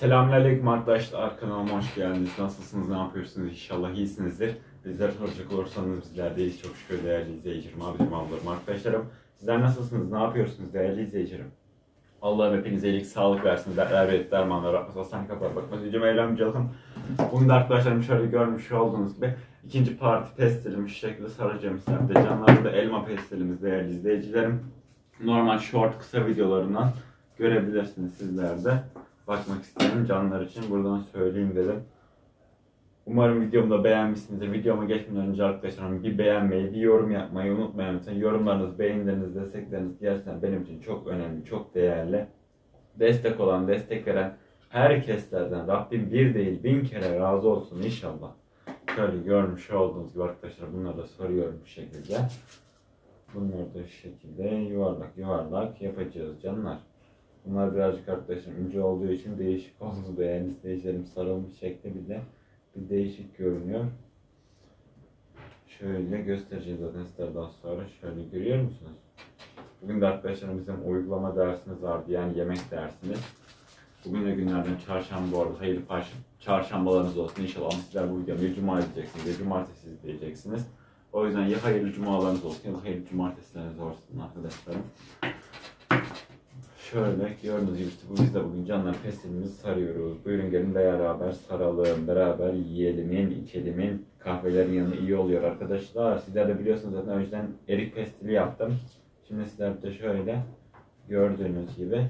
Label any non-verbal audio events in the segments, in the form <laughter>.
Selamünaleyküm arkadaşlar. Kanalıma hoş geldiniz. Nasılsınız? Ne yapıyorsunuz? İnşallah iyisinizdir. Bizler soracak olursanız bizler de iyiyiz. Çok şükür değerli izleyicilerim, abilerim, ablalarım, arkadaşlarım. Sizler nasılsınız? Ne yapıyorsunuz değerli izleyicilerim? Allah'ım hepinize iyilik, sağlık versin. Dertler ve dermanlar atmaz. Aslan kapar bakmaz. Yücüm eğlenmeyeceğim. Bunu da arkadaşlarım şöyle görmüş olduğunuz gibi ikinci parti pestilimi şu şekilde saracağım istedim. Canlar da elma pestilimiz değerli izleyicilerim. Normal short kısa videolarından görebilirsiniz sizler de bakmak isteyen canlar için buradan söyleyeyim dedim. Umarım videomu da beğenmişsinizdir. Videoma geçmeden önce arkadaşlarım bir beğenmeyi, bir yorum yapmayı unutmayın lütfen. Yorumlarınız, beğenileriniz, destekleriniz gerçekten benim için çok önemli, çok değerli. Destek olan, destek veren herkeslerden Rabbim bir değil bin kere razı olsun inşallah. Şöyle görmüş olduğunuz gibi arkadaşlar bunları da soruyorum bu şekilde. Bunları da şu şekilde yuvarlak yuvarlak yapacağız canlar. Bunlar birazcık arkadaşım ince olduğu için değişik oldu değerli izleyicilerim sarılmış şekli bile bir değişik görünüyor. Şöyle göstereceğiz zaten sizlere daha sonra. Şöyle görüyor musunuz? Bugün de arkadaşlarım bizim uygulama dersimiz vardı yani yemek dersimiz. Bugün de günlerden çarşamba bu arada hayırlı çarşambalarınız olsun inşallah ama sizler bu videomu ya cuma izleyeceksiniz ya cumartesi izleyeceksiniz. O yüzden ya hayırlı cumalarınız olsun ya da hayırlı cumartesileriniz olsun arkadaşlarım. Şöyle gördüğünüz gibi bu biz de bugün canlar pestilimizi sarıyoruz. Buyurun gelin beraber saralım, beraber yiyelimin, içelimin. Kahvelerin yanı iyi oluyor arkadaşlar. Sizler de biliyorsunuz zaten önceden erik pestili yaptım. Şimdi sizler de şöyle gördüğünüz gibi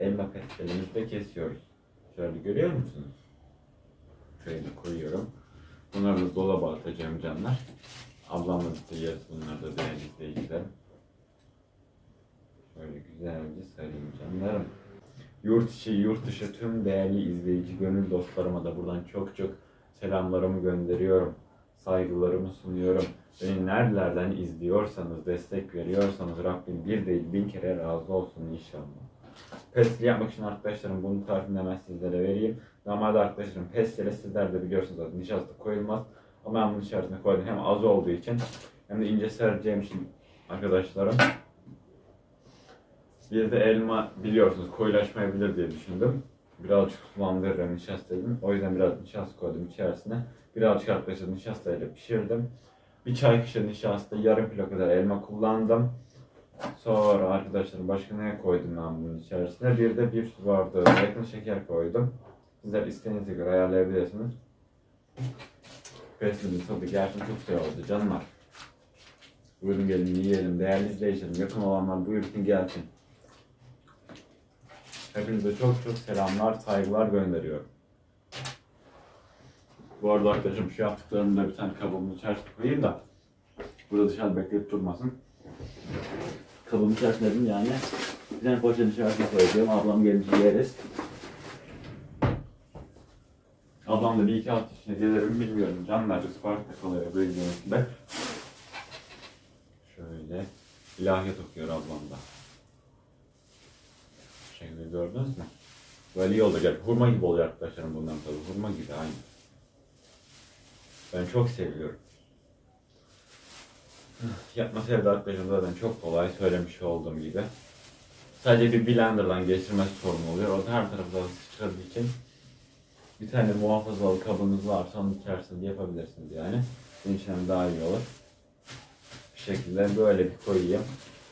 elma pestilimizi de kesiyoruz. Şöyle görüyor musunuz? Şöyle koyuyorum. Bunları da dolaba atacağım canlar. Ablamla yeriz bunları da değerli izleyicilerim. Şöyle güzelce sarayım canlarım. Yurt içi, yurt dışı tüm değerli izleyici, gönül dostlarıma da buradan çok çok selamlarımı gönderiyorum. Saygılarımı sunuyorum. Beni nerelerden izliyorsanız, destek veriyorsanız Rabbim bir değil bin kere razı olsun inşallah. Pestil yapmak için arkadaşlarım bunun tarifini hemen sizlere vereyim. Normalde arkadaşlarım pestile sizler de biliyorsunuz zaten nişasta koyulmaz. Ama ben bunun içerisine koydum hem az olduğu için hem de ince saracağım için arkadaşlarım. Bir de elma biliyorsunuz koyulaşmayabilir diye düşündüm. Birazcık sulandırırım nişasta dedim. O yüzden biraz nişasta koydum içerisine. Birazcık arkadaşlar nişasta ile pişirdim. Bir çay kaşığı nişasta, yarım kilo kadar elma kullandım. Sonra arkadaşlar başka ne koydum ben bunun içerisine? Bir de bir su bardağı yakın şeker koydum. Sizler isteğinize göre ayarlayabilirsiniz. Pestilin tadı gerçekten çok güzel oldu canlar. Buyurun gelin yiyelim. Değerli izleyicilerim, yakın olanlar buyursun gelsin. Hepinize çok çok selamlar, saygılar gönderiyorum. Bu arada arkadaşım şu yaptıklarımı da bir tane kabımın içerisine koyayım da burada dışarıda bekleyip durmasın. Kabımın içerisine dedim yani bir tane poşetin içerisine koyacağım. Ablam gelince yeriz. Ablam da bir iki hafta içinde gelirim bilmiyorum. Canlarca sparkta kalıyor gibi. Şöyle ilahiyat okuyor ablam da. Şekilde gördünüz mü? Böyle iyi olacak. Hurma gibi oluyor arkadaşlarım bundan tabii. Hurma gibi aynı. Ben çok seviyorum. Yapması evde arkadaşlarım zaten çok kolay söylemiş olduğum gibi. Sadece bir blenderdan geçirmesi sorun oluyor. O da her taraftan sıçradığı için bir tane muhafazalı kabınız varsa onun içerisinde yapabilirsiniz yani. Senin için daha iyi olur. Bir şekilde böyle bir koyayım.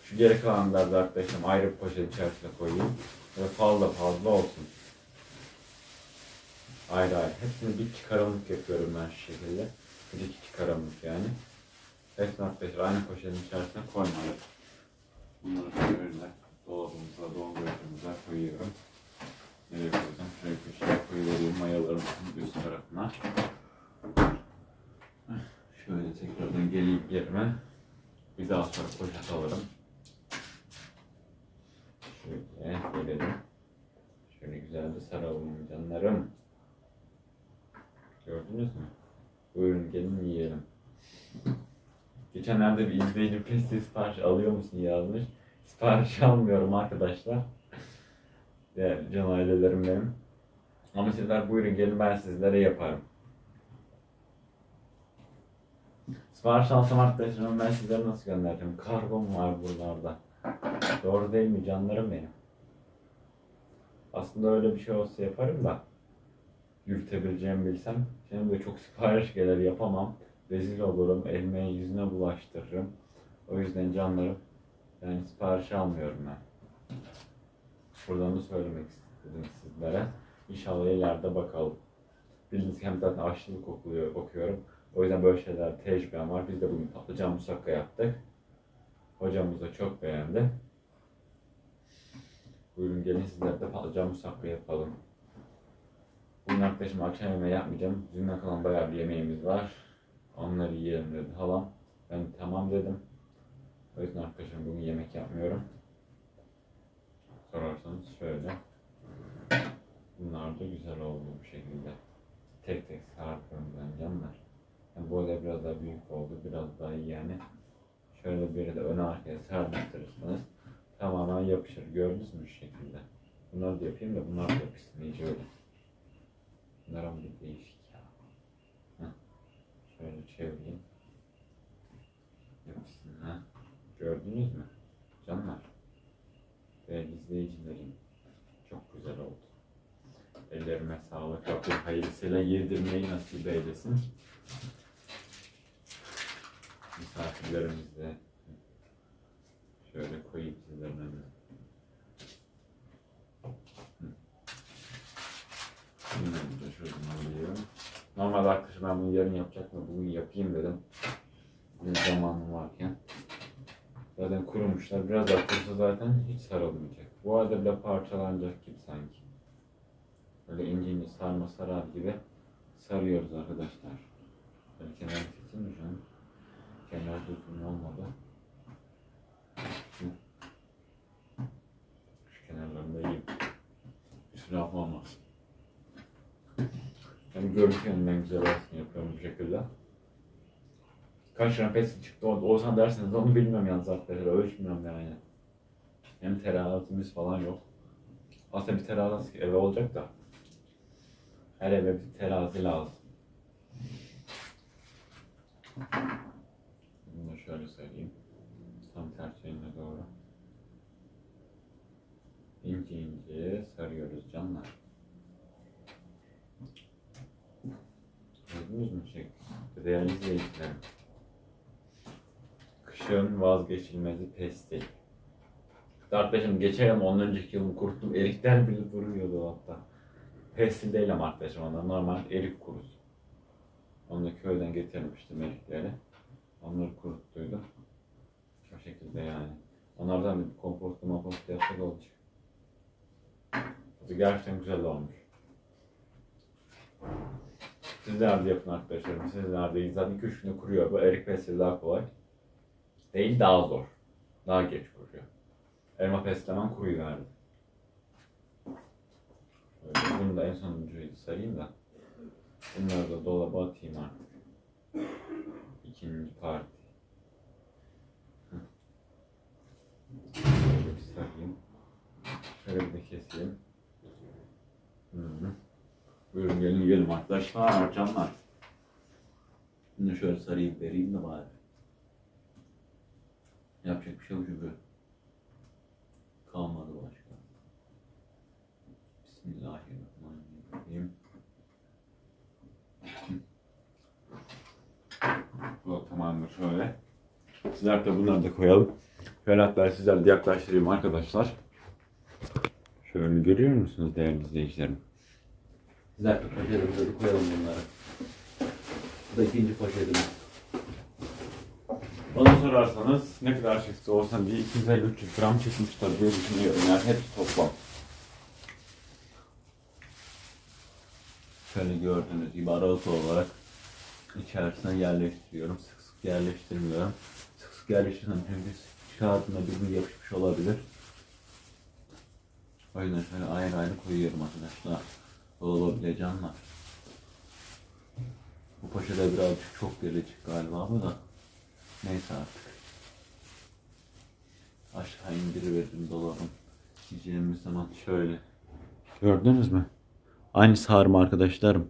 Şu geri kalanları da arkadaşlarım ayrı bir poşet içerisine koyayım. Böyle fazla fazla olsun. Ayrı ayrı. Hepsini bir çıkarımlık yapıyorum ben şu şekilde. Bir iki çıkarımlık yani. Hepsini arkadaşlar aynı poşetin içerisine koymadım. Bunları şöyle dolabımıza, dondurucumuza koyuyorum. Nereye koysam? Şuraya köşeye koyuvereyim mayalarımın üst tarafına. Şöyle tekrardan geleyim yerime. Bir daha sonra poşet alırım. Şöyle gelelim. Şöyle güzel bir saralım canlarım. Gördünüz mü? Buyurun gelin yiyelim. Geçenlerde bir izleyici pestil <laughs> sipariş alıyor musun yazmış. Sipariş almıyorum arkadaşlar. Ya, can ailelerim benim. Ama sizler buyurun gelin ben sizlere yaparım. Sipariş alsam arkadaşlarım ben sizlere nasıl göndereceğim? Kargom var buralarda. Doğru değil mi canlarım benim? Aslında öyle bir şey olsa yaparım da yürütebileceğimi bilsem şimdi de çok sipariş gelir yapamam. Rezil olurum, elime yüzüne bulaştırırım. O yüzden canlarım yani sipariş almıyorum ben. Buradan da söylemek istedim sizlere. İnşallah ileride bakalım. Bildiğiniz gibi zaten aşçılık okuluyor, okuyorum. O yüzden böyle şeyler tecrübem var. Biz de bugün patlıcan musakka yaptık. Hocamız da çok beğendi. Buyurun gelin sizler de patlıcan musakka yapalım. Bugün arkadaşım akşam yemeği yapmayacağım. Dünden kalan bayağı bir yemeğimiz var. Onları yiyelim dedi halam. Ben tamam dedim. O yüzden arkadaşım bugün yemek yapmıyorum. Sorarsanız şöyle. Bunlar da güzel oldu bu şekilde. Tek tek sarkıyorum ben canlar. Yani böyle biraz daha büyük oldu. Biraz daha iyi yani. Şöyle bir de öne arkaya sarmıştırırsanız tamamen yapışır. Gördünüz mü şu şekilde? Bunları da yapayım da bunlar da yapışsın iyice öyle. Bunlar ama bir değişik ya. Heh. Şöyle çevireyim. Yapışsın ha. Gördünüz mü? Canlar. Değerli izleyicilerim. Çok güzel oldu. Ellerime sağlık. Rabbim hayırlısıyla yedirmeyi nasip eylesin. Misafirlerimizi de şöyle koyayım sizlerin önüne. Bunları da şuradan alıyorum. Normalde arkadaşım ben bunu yarın yapacaktım. Bugün yapayım dedim. Bugün zamanım varken. Zaten kurumuşlar. Biraz daha kurusa zaten hiç sarılmayacak. Bu arada bile parçalanacak gibi sanki. Böyle ince ince sarma sarar gibi sarıyoruz arkadaşlar. Böyle kenar kesin mi şu? Kenar düzgün olmadı. Şu, şu kenarlarını da yiyeyim. İsraf olmaz. Yani görüntü yönünden güzel olsun yapıyorum bu şekilde. Kaç pes çıktı o- olsan derseniz onu bilmiyorum yalnız arkadaşlar ölçmüyorum yani. Hem terazimiz falan yok. Aslında bir terazi eve olacak da. Her eve bir terazi lazım. Bunu da şöyle. Tam ters yönüne doğru. İnce ince sarıyoruz canlar. Gördünüz mü şey? Değerli izleyicilerim. Kışın vazgeçilmezi pestil. Arkadaşım geçen yıl ondan önceki yılım kuruttum. Erikler bile duruyordu hatta. Pestil değil ama arkadaşım onlar normal erik kurusu. Onu da köyden getirmiştim erikleri. Onları kuruttuydum. O şekilde yani. Onlardan bir kompost kompost yapsak olacak. Gerçekten güzel olmuş. Sizler de yapın arkadaşlarım. Sizler de zaten 2-3 günde kuruyor. Bu erik pestil daha kolay. Değil daha zor. Daha geç kuruyor. Elma pestil hemen. Şöyle bunu da en sonuncuyu sarayım da. Bunları da dolaba atayım artık. İkinci parti. Şöyle bir sarayım. Şöyle bir de keseyim. Buyurun gelin yiyelim arkadaşlar, canlar. Bunu şöyle sarayıp vereyim de bari. Yapacak bir şey yok çünkü. Kalmadı başka. Bismillahirrahmanirrahim. Bu tamamdır şöyle. Sizler de bunları da koyalım. Şöyle hatta sizlerle de yaklaştırayım arkadaşlar. Şöyle görüyor musunuz değerli izleyicilerim? Sizler de poşetimize de koyalım bunları. Bu da ikinci poşetimiz. Bana sorarsanız ne kadar çıksa olsa bir 250-300 gram çıkmıştır diye düşünüyorum. Yani hepsi toplam. Şöyle gördüğünüz gibi aralık olarak içerisine yerleştiriyorum. Sık sık yerleştirmiyorum. Sık sık yerleştirsem çünkü kağıdına birbirine yapışmış olabilir. O yüzden şöyle ayrı ayrı koyuyorum arkadaşlar. Dolaba bile canlar. Bu poşete birazcık çok gelecek galiba bu da. Neyse artık. Aşağı indiriverdim dolabın. Yiyeceğimiz zaman şöyle. Gördünüz mü? Aynı sarma arkadaşlarım.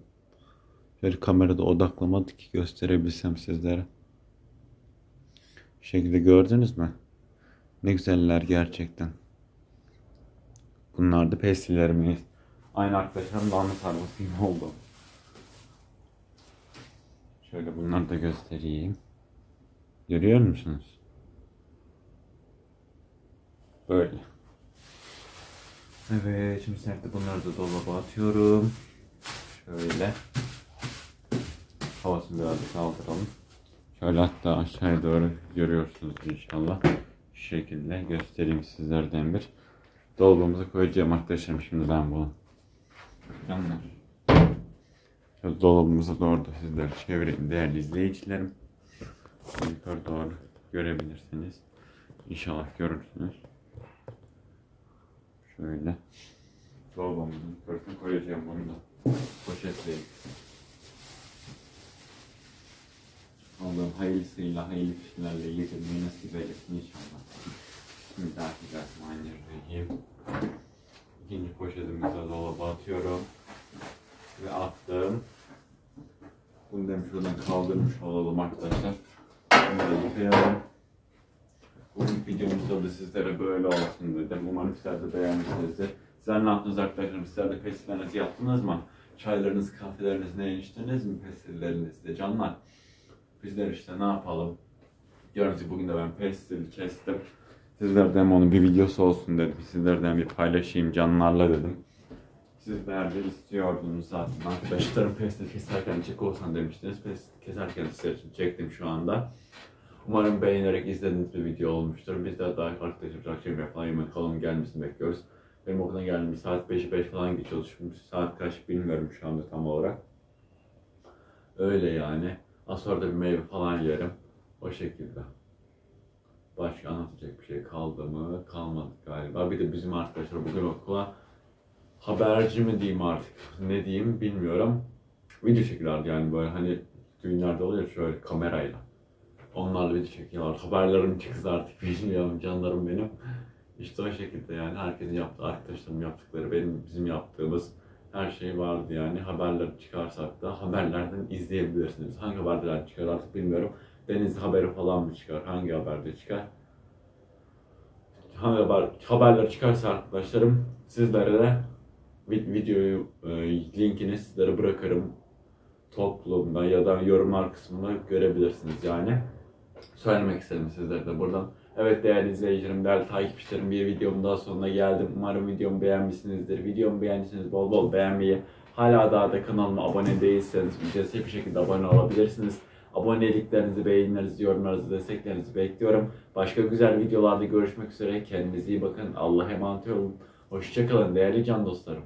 Şöyle kamerada odaklamadı ki gösterebilsem sizlere. Şekilde gördünüz mü? Ne güzeller gerçekten. Bunlar da pestillerimiz. Aynı arkadaşlarım lahana sarması gibi oldu. Şöyle bunları da göstereyim. Görüyor musunuz? Böyle. Evet, şimdi serte bunları da dolaba atıyorum. Şöyle. Havasını biraz kaldıralım. Şöyle hatta aşağıya doğru görüyorsunuz inşallah. Şu şekilde göstereyim sizlerden bir. Dolabımıza koyacağım arkadaşlarım şimdi ben bunu. Yanlar. Şöyle dolabımıza doğru da sizler çevireyim değerli izleyicilerim. Yukarı doğru görebilirsiniz. İnşallah görürsünüz. Şöyle. Dolabımızın yukarısına koyacağım bunu da. Poşetleyip. Allah'ım hayırlısıyla hayırlı kişilerle yedirmeyi nasip eylesin inşallah. Bismillahirrahmanirrahim. İkinci poşetimizi dolaba atıyorum. Ve attım. Bunu da şuradan kaldırmış olalım arkadaşlar. Bunu da yıkayalım. Bugün videomuzda da sizlere böyle olsun dedim. Umarım sizler de beğenmişsinizdir. Sizler ne yaptınız arkadaşlar? Sizler de pestillerinizi yaptınız mı? Çaylarınız, kahveleriniz ne içtiniz mi pestillerinizde canlar? Bizler işte ne yapalım? Diyoruz ki bugün de ben pestil kestim. Sizlerden onun bir videosu olsun dedim. Sizlerden bir paylaşayım canlarla dedim. Sizler de istiyordunuz zaten. Arkadaşlarım pestil keserken çek olsan demiştiniz. Pestil keserken sizler için çektim şu anda. Umarım beğenerek izlediğiniz bir video olmuştur. Biz de daha arkadaşlar akşam falan yemek kalalım gelmesini bekliyoruz. Benim okuldan geldiğim saat 5'i 5 falan geçiyoruz. Şimdi saat kaç bilmiyorum şu anda tam olarak. Öyle yani. Az sonra da bir meyve falan yerim. O şekilde. Başka anlatacak bir şey kaldı mı? Kalmadı galiba. Bir de bizim arkadaşlar bugün okula haberci mi diyeyim artık ne diyeyim bilmiyorum. Video çekiyorlardı yani böyle hani düğünlerde oluyor şöyle kamerayla. Onlarla video çekiyorlar. Haberlerim çıksın artık <laughs> bilmiyorum canlarım benim. İşte o şekilde yani herkesin yaptığı, arkadaşlarım yaptıkları, benim bizim yaptığımız her şey vardı yani. Haberler çıkarsak da haberlerden izleyebilirsiniz. Hangi haberler çıkar artık bilmiyorum. Deniz haberi falan mı çıkar? Hangi haberde çıkar? Hangi haber, haberler çıkarsa arkadaşlarım sizlere de vi- videoyu e, linkini sizlere bırakırım. Toplumda ya da yorumlar kısmında görebilirsiniz yani. Söylemek istedim sizlere de buradan. Evet değerli izleyicilerim, değerli takipçilerim bir videomun daha sonuna geldim. Umarım videomu beğenmişsinizdir. Videomu beğendiyseniz bol bol beğenmeyi, hala daha da kanalıma abone değilseniz ücretsiz bir şekilde abone olabilirsiniz. Aboneliklerinizi, beğenilerinizi, yorumlarınızı, desteklerinizi bekliyorum. Başka güzel videolarda görüşmek üzere. Kendinize iyi bakın. Allah'a emanet olun. Hoşçakalın değerli can dostlarım.